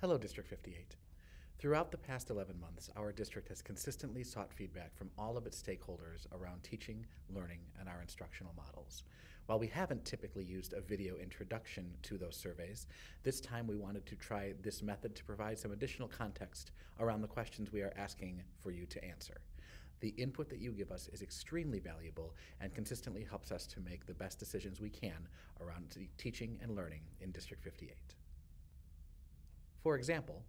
Hello, District 58. Throughout the past 11 months, our district has consistently sought feedback from all of its stakeholders around teaching, learning, and our instructional models. While we haven't typically used a video introduction to those surveys, this time we wanted to try this method to provide some additional context around the questions we are asking for you to answer. The input that you give us is extremely valuable and consistently helps us to make the best decisions we can around teaching and learning in District 58. For example,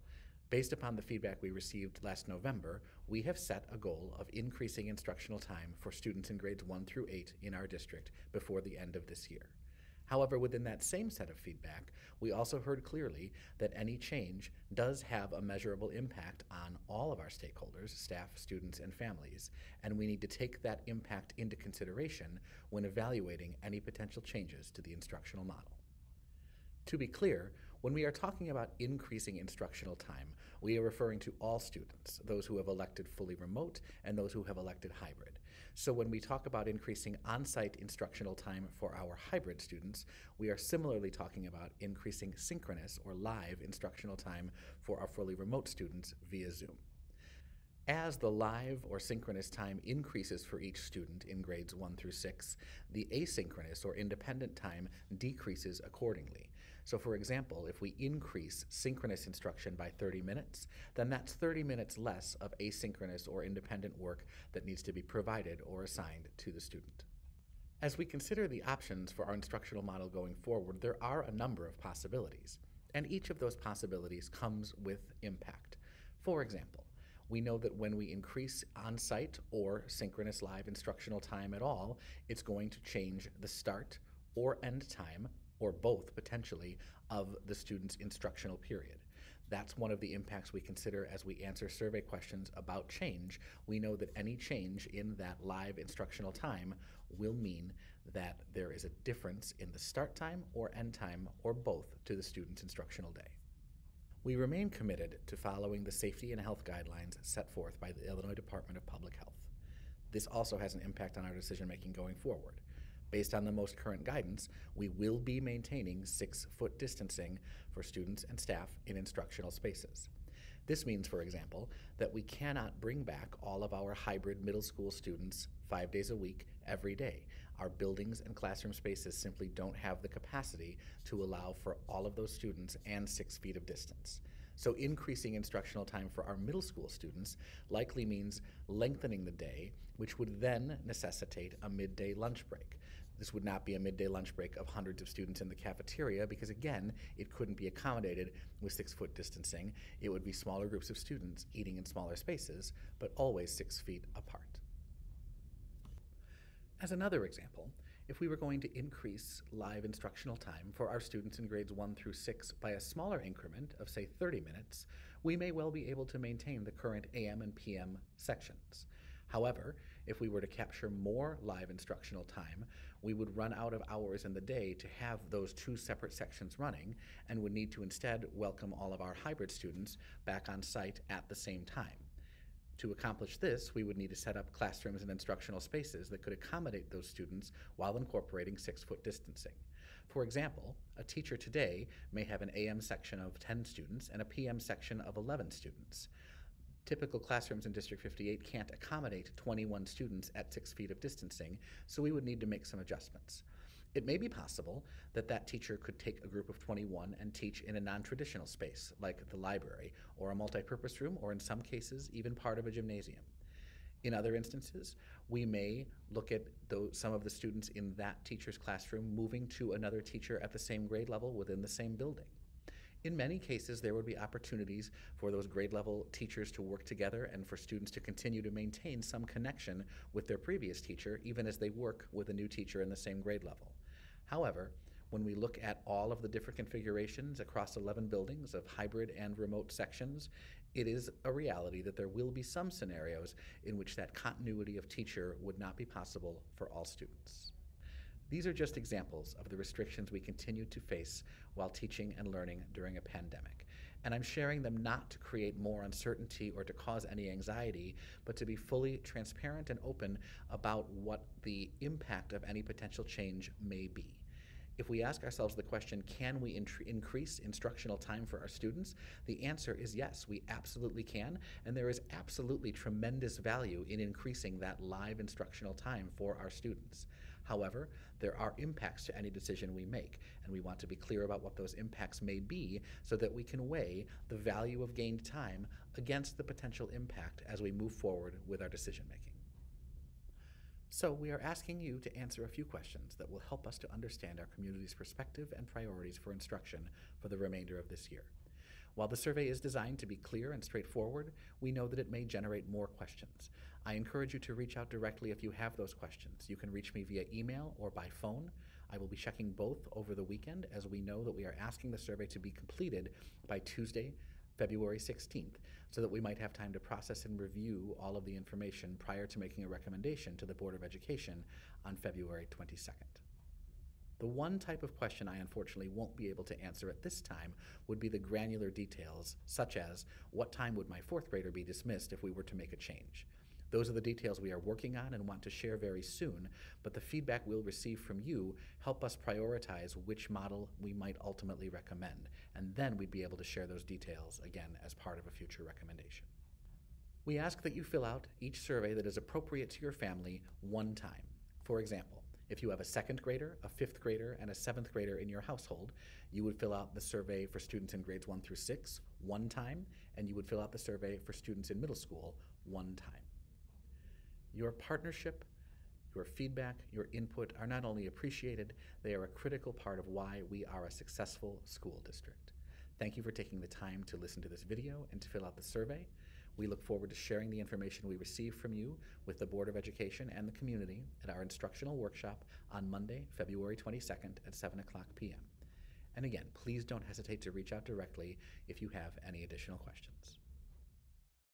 based upon the feedback we received last November, we have set a goal of increasing instructional time for students in grades 1 through 8 in our district before the end of this year. However, within that same set of feedback, we also heard clearly that any change does have a measurable impact on all of our stakeholders, staff, students, and families, and we need to take that impact into consideration when evaluating any potential changes to the instructional model. To be clear, when we are talking about increasing instructional time, we are referring to all students, those who have elected fully remote and those who have elected hybrid. So when we talk about increasing on-site instructional time for our hybrid students, we are similarly talking about increasing synchronous or live instructional time for our fully remote students via Zoom. As the live or synchronous time increases for each student in grades 1 through 6, the asynchronous or independent time decreases accordingly. So for example, if we increase synchronous instruction by 30 minutes, then that's 30 minutes less of asynchronous or independent work that needs to be provided or assigned to the student. As we consider the options for our instructional model going forward, there are a number of possibilities, and each of those possibilities comes with impact. For example, we know that when we increase on-site or synchronous live instructional time at all, it's going to change the start or end time or both potentially of the student's instructional period. That's one of the impacts we consider as we answer survey questions about change. We know that any change in that live instructional time will mean that there is a difference in the start time or end time or both to the student's instructional day. We remain committed to following the safety and health guidelines set forth by the Illinois Department of Public Health. This also has an impact on our decision making going forward. Based on the most current guidance, we will be maintaining six foot distancing for students and staff in instructional spaces. This means, for example, that we cannot bring back all of our hybrid middle school students five days a week, every day. Our buildings and classroom spaces simply don't have the capacity to allow for all of those students and six feet of distance. So increasing instructional time for our middle school students likely means lengthening the day, which would then necessitate a midday lunch break. This would not be a midday lunch break of hundreds of students in the cafeteria because, again, it couldn't be accommodated with six foot distancing. It would be smaller groups of students eating in smaller spaces, but always six feet apart. As another example, if we were going to increase live instructional time for our students in grades 1 through 6 by a smaller increment of, say, 30 minutes, we may well be able to maintain the current AM and PM sections. However, if we were to capture more live instructional time, we would run out of hours in the day to have those two separate sections running and would need to instead welcome all of our hybrid students back on site at the same time. To accomplish this, we would need to set up classrooms and instructional spaces that could accommodate those students while incorporating six-foot distancing. For example, a teacher today may have an AM section of 10 students and a PM section of 11 students. Typical classrooms in District 58 can't accommodate 21 students at six feet of distancing, so we would need to make some adjustments. It may be possible that that teacher could take a group of 21 and teach in a non-traditional space, like the library, or a multi-purpose room, or in some cases, even part of a gymnasium. In other instances, we may look at those, some of the students in that teacher's classroom moving to another teacher at the same grade level within the same building. In many cases, there would be opportunities for those grade level teachers to work together and for students to continue to maintain some connection with their previous teacher, even as they work with a new teacher in the same grade level. However, when we look at all of the different configurations across 11 buildings of hybrid and remote sections, it is a reality that there will be some scenarios in which that continuity of teacher would not be possible for all students. These are just examples of the restrictions we continue to face while teaching and learning during a pandemic. And I'm sharing them not to create more uncertainty or to cause any anxiety, but to be fully transparent and open about what the impact of any potential change may be. If we ask ourselves the question, can we intr- increase instructional time for our students? The answer is yes, we absolutely can, and there is absolutely tremendous value in increasing that live instructional time for our students. However, there are impacts to any decision we make, and we want to be clear about what those impacts may be so that we can weigh the value of gained time against the potential impact as we move forward with our decision making. So, we are asking you to answer a few questions that will help us to understand our community's perspective and priorities for instruction for the remainder of this year. While the survey is designed to be clear and straightforward, we know that it may generate more questions. I encourage you to reach out directly if you have those questions. You can reach me via email or by phone. I will be checking both over the weekend as we know that we are asking the survey to be completed by Tuesday, February 16th, so that we might have time to process and review all of the information prior to making a recommendation to the Board of Education on February 22nd. The one type of question I unfortunately won't be able to answer at this time would be the granular details, such as what time would my fourth grader be dismissed if we were to make a change? Those are the details we are working on and want to share very soon, but the feedback we'll receive from you help us prioritize which model we might ultimately recommend, and then we'd be able to share those details again as part of a future recommendation. We ask that you fill out each survey that is appropriate to your family one time. For example, if you have a second grader, a fifth grader, and a seventh grader in your household, you would fill out the survey for students in grades one through six one time, and you would fill out the survey for students in middle school one time. Your partnership, your feedback, your input are not only appreciated, they are a critical part of why we are a successful school district. Thank you for taking the time to listen to this video and to fill out the survey. We look forward to sharing the information we receive from you with the Board of Education and the community at our instructional workshop on Monday, February 22nd at 7 o'clock p.m. And again, please don't hesitate to reach out directly if you have any additional questions.